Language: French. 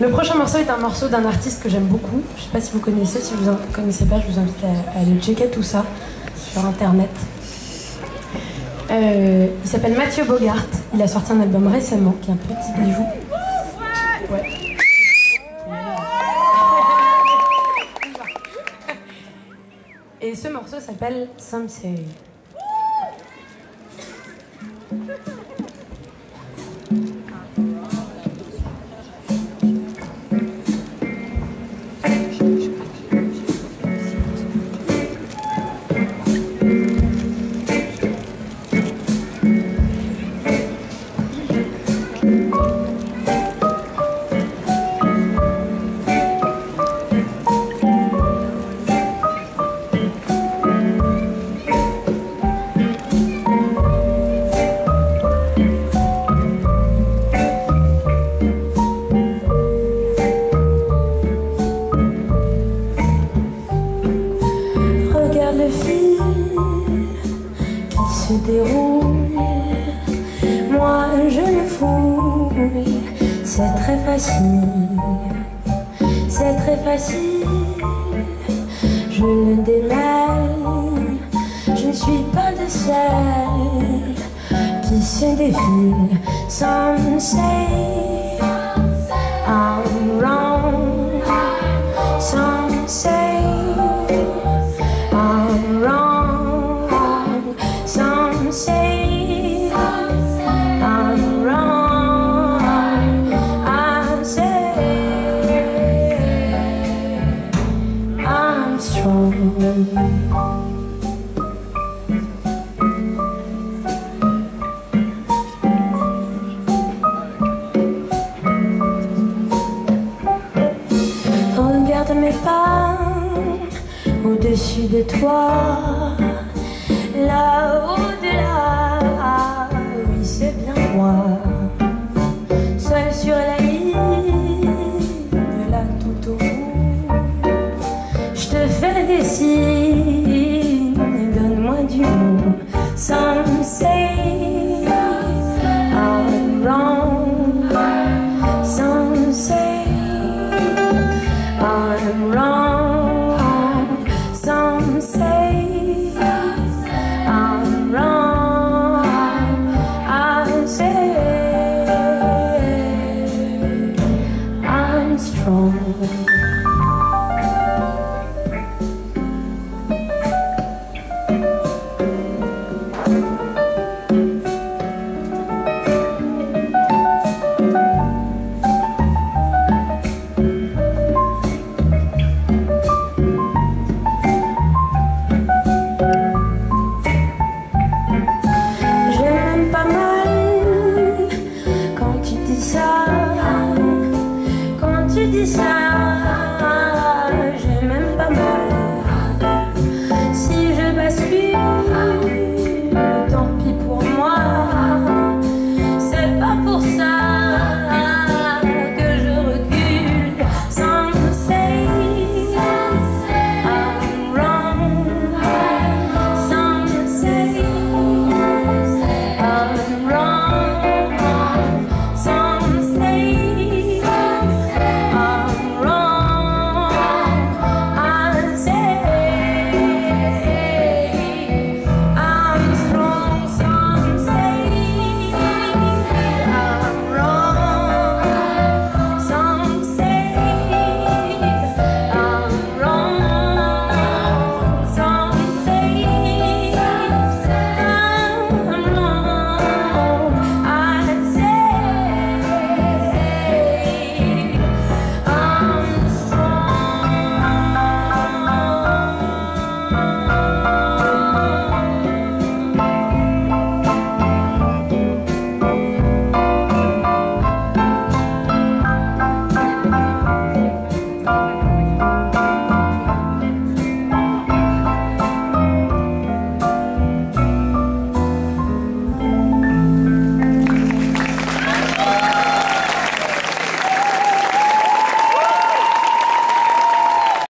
Le prochain morceau est un morceau d'un artiste que j'aime beaucoup. Je sais pas si vous connaissez, si vous ne connaissez pas, je vous invite à, aller checker tout ça sur internet. Euh, il s'appelle Mathieu Bogart. Il a sorti un album récemment qui est un petit bijou. Ouais. Et ce morceau s'appelle Some Say. Moi je le fouille, c'est très facile, c'est très facile. Je le démêle, je ne suis pas de celle qui se défile sans say Regarde mes pas au-dessus de toi, là-haut strong.